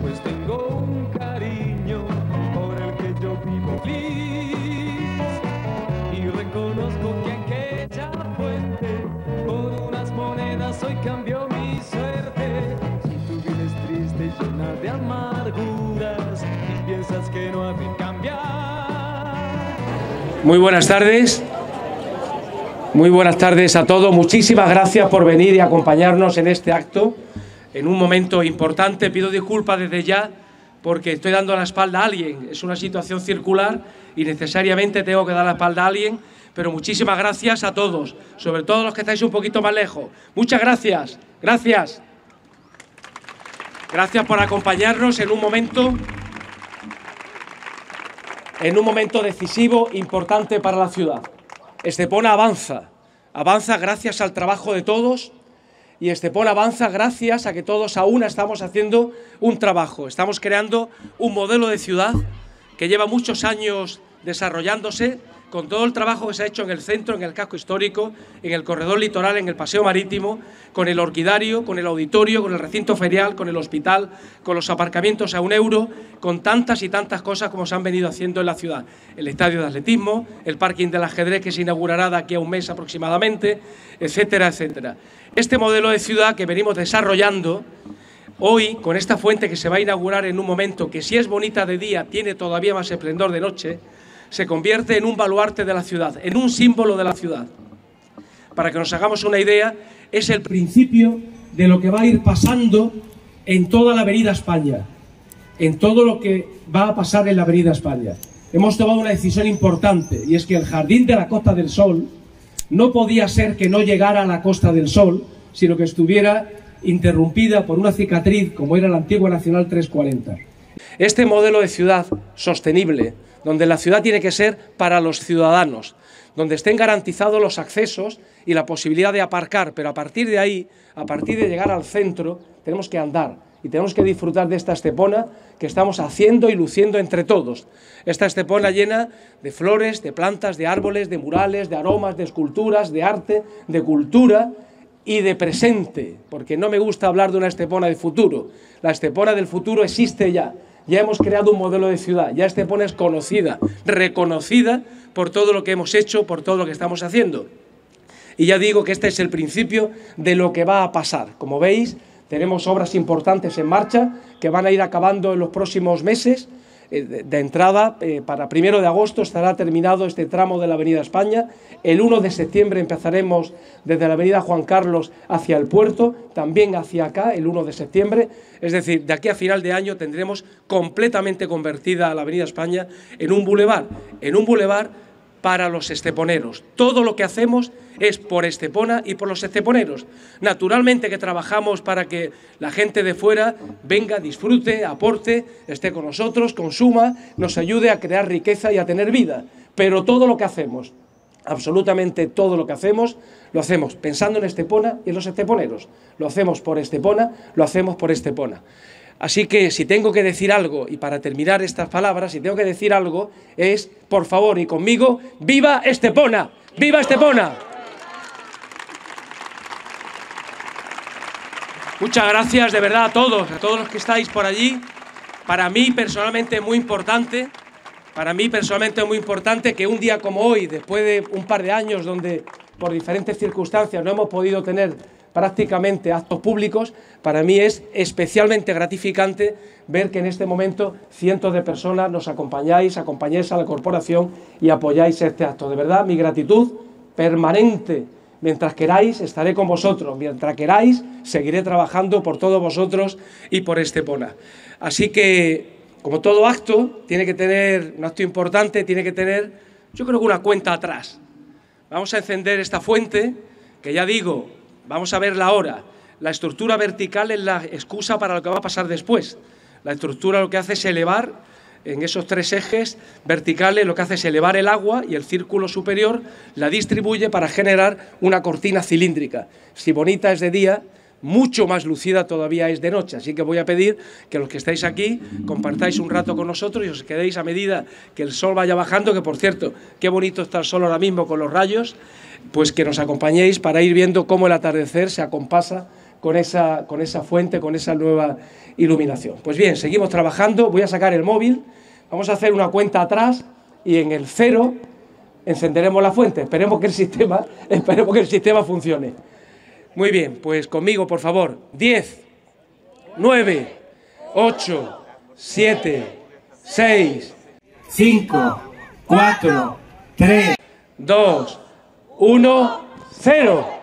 pues tengo un cariño por el que yo vivo feliz. Y reconozco que aquella fuente, por unas monedas hoy cambió mi suerte. Si tú vienes triste y llena de amarguras y piensas que no ha de cambiar. Muy buenas tardes. Muy buenas tardes a todos. Muchísimas gracias por venir y acompañarnos en este acto. En un momento importante, pido disculpas desde ya porque estoy dando la espalda a alguien. Es una situación circular y necesariamente tengo que dar la espalda a alguien. Pero muchísimas gracias a todos, sobre todo los que estáis un poquito más lejos. Muchas gracias. Gracias. Gracias por acompañarnos en un momento en un momento decisivo, importante para la ciudad. Estepona avanza, avanza gracias al trabajo de todos y Estepona avanza gracias a que todos aún estamos haciendo un trabajo. Estamos creando un modelo de ciudad que lleva muchos años desarrollándose con todo el trabajo que se ha hecho en el centro, en el casco histórico, en el corredor litoral, en el paseo marítimo, con el orquidario, con el auditorio, con el recinto ferial, con el hospital, con los aparcamientos a un euro, con tantas y tantas cosas como se han venido haciendo en la ciudad. El estadio de atletismo, el parking del ajedrez que se inaugurará de aquí a un mes aproximadamente, etcétera, etcétera. Este modelo de ciudad que venimos desarrollando Hoy, con esta fuente que se va a inaugurar en un momento que si es bonita de día, tiene todavía más esplendor de noche, se convierte en un baluarte de la ciudad, en un símbolo de la ciudad. Para que nos hagamos una idea, es el principio de lo que va a ir pasando en toda la Avenida España, en todo lo que va a pasar en la Avenida España. Hemos tomado una decisión importante y es que el Jardín de la Costa del Sol no podía ser que no llegara a la Costa del Sol, sino que estuviera interrumpida por una cicatriz como era la antigua Nacional 340. Este modelo de ciudad sostenible, donde la ciudad tiene que ser para los ciudadanos, donde estén garantizados los accesos y la posibilidad de aparcar, pero a partir de ahí, a partir de llegar al centro, tenemos que andar y tenemos que disfrutar de esta estepona que estamos haciendo y luciendo entre todos. Esta estepona llena de flores, de plantas, de árboles, de murales, de aromas, de esculturas, de arte, de cultura y de presente, porque no me gusta hablar de una estepona de futuro. La estepona del futuro existe ya ya hemos creado un modelo de ciudad, ya Estepona es conocida, reconocida por todo lo que hemos hecho, por todo lo que estamos haciendo. Y ya digo que este es el principio de lo que va a pasar. Como veis, tenemos obras importantes en marcha que van a ir acabando en los próximos meses de entrada, eh, para primero de agosto estará terminado este tramo de la Avenida España. El 1 de septiembre empezaremos desde la Avenida Juan Carlos hacia el puerto, también hacia acá, el 1 de septiembre. Es decir, de aquí a final de año tendremos completamente convertida la Avenida España en un bulevar, en un bulevar para los esteponeros. Todo lo que hacemos es por Estepona y por los esteponeros. Naturalmente que trabajamos para que la gente de fuera venga, disfrute, aporte, esté con nosotros, consuma, nos ayude a crear riqueza y a tener vida. Pero todo lo que hacemos, absolutamente todo lo que hacemos, lo hacemos pensando en Estepona y en los esteponeros. Lo hacemos por Estepona, lo hacemos por Estepona. Así que si tengo que decir algo, y para terminar estas palabras, si tengo que decir algo, es, por favor y conmigo, ¡viva Estepona! ¡Viva Estepona! Muchas gracias de verdad a todos, a todos los que estáis por allí. Para mí personalmente muy importante, para mí personalmente muy importante que un día como hoy, después de un par de años donde por diferentes circunstancias no hemos podido tener prácticamente actos públicos, para mí es especialmente gratificante ver que en este momento cientos de personas nos acompañáis, acompañáis a la corporación y apoyáis este acto. De verdad, mi gratitud permanente. Mientras queráis, estaré con vosotros. Mientras queráis, seguiré trabajando por todos vosotros y por Estepona. Así que, como todo acto, tiene que tener, un acto importante, tiene que tener, yo creo que una cuenta atrás. Vamos a encender esta fuente, que ya digo, Vamos a verla ahora. La estructura vertical es la excusa para lo que va a pasar después. La estructura lo que hace es elevar en esos tres ejes verticales, lo que hace es elevar el agua y el círculo superior la distribuye para generar una cortina cilíndrica. Si bonita es de día, mucho más lucida todavía es de noche. Así que voy a pedir que los que estáis aquí compartáis un rato con nosotros y os quedéis a medida que el sol vaya bajando, que por cierto, qué bonito está el sol ahora mismo con los rayos, pues que nos acompañéis para ir viendo cómo el atardecer se acompasa con esa, con esa fuente, con esa nueva iluminación. Pues bien, seguimos trabajando, voy a sacar el móvil, vamos a hacer una cuenta atrás y en el cero encenderemos la fuente. Esperemos que el sistema, esperemos que el sistema funcione. Muy bien, pues conmigo, por favor. 10, 9, 8, 7, 6, 5, 4, 3, 2, 1, 0.